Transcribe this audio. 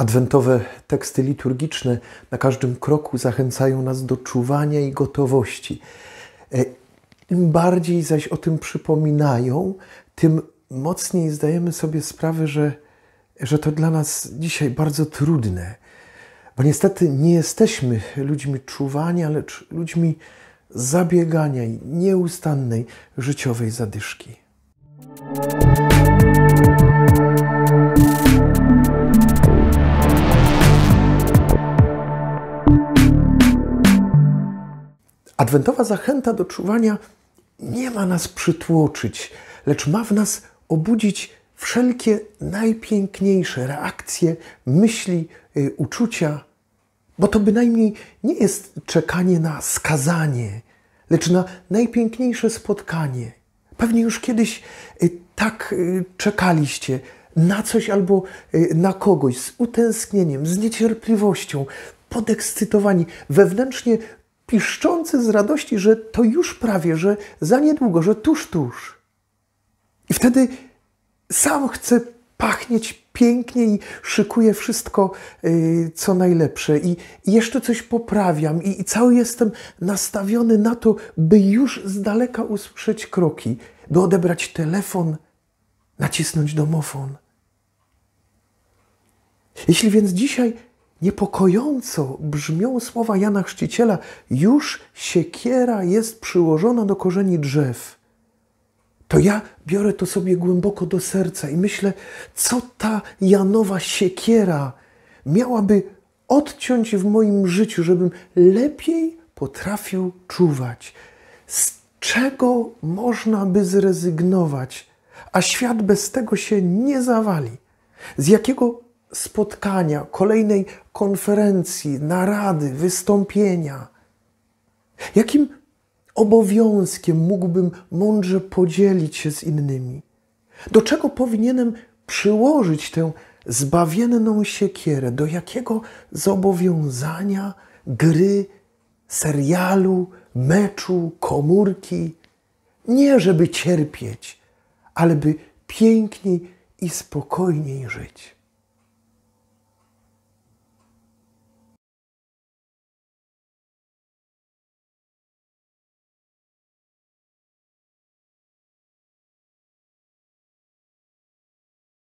Adwentowe teksty liturgiczne na każdym kroku zachęcają nas do czuwania i gotowości. E, Im bardziej zaś o tym przypominają, tym mocniej zdajemy sobie sprawę, że, że to dla nas dzisiaj bardzo trudne. Bo niestety nie jesteśmy ludźmi czuwania, lecz ludźmi zabiegania i nieustannej życiowej zadyszki. Adwentowa zachęta do czuwania nie ma nas przytłoczyć, lecz ma w nas obudzić wszelkie najpiękniejsze reakcje, myśli, y, uczucia, bo to bynajmniej nie jest czekanie na skazanie, lecz na najpiękniejsze spotkanie. Pewnie już kiedyś y, tak y, czekaliście na coś albo na kogoś z utęsknieniem, z niecierpliwością, podekscytowani, wewnętrznie piszczący z radości, że to już prawie, że za niedługo, że tuż, tuż. I wtedy sam chcę pachnieć pięknie i szykuję wszystko, yy, co najlepsze. I, I, jeszcze coś poprawiam, i, i cały jestem nastawiony na to, by już z daleka usłyszeć kroki, by odebrać telefon, nacisnąć domofon. Jeśli więc dzisiaj Niepokojąco brzmią słowa Jana Chrzciciela: Już siekiera jest przyłożona do korzeni drzew. To ja biorę to sobie głęboko do serca i myślę, co ta Janowa siekiera miałaby odciąć w moim życiu, żebym lepiej potrafił czuwać. Z czego można by zrezygnować, a świat bez tego się nie zawali? Z jakiego spotkania, kolejnej konferencji, narady, wystąpienia. Jakim obowiązkiem mógłbym mądrze podzielić się z innymi? Do czego powinienem przyłożyć tę zbawienną siekierę? Do jakiego zobowiązania, gry, serialu, meczu, komórki? Nie żeby cierpieć, ale by piękniej i spokojniej żyć.